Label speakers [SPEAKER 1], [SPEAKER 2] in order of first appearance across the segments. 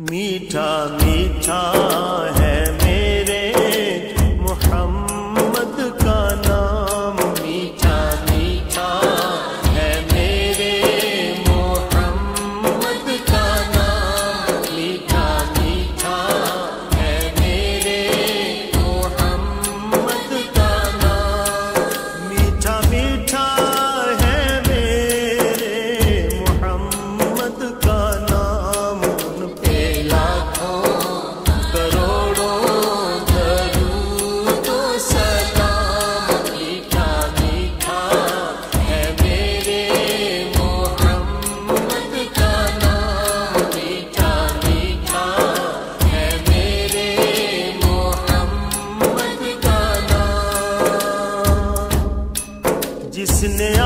[SPEAKER 1] मीठा मीठा है।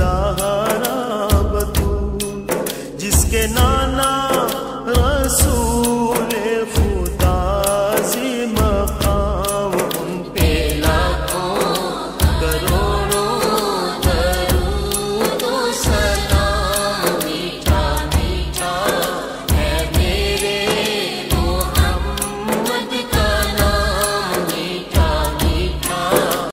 [SPEAKER 1] सहारा बतू जिसके नाना रसू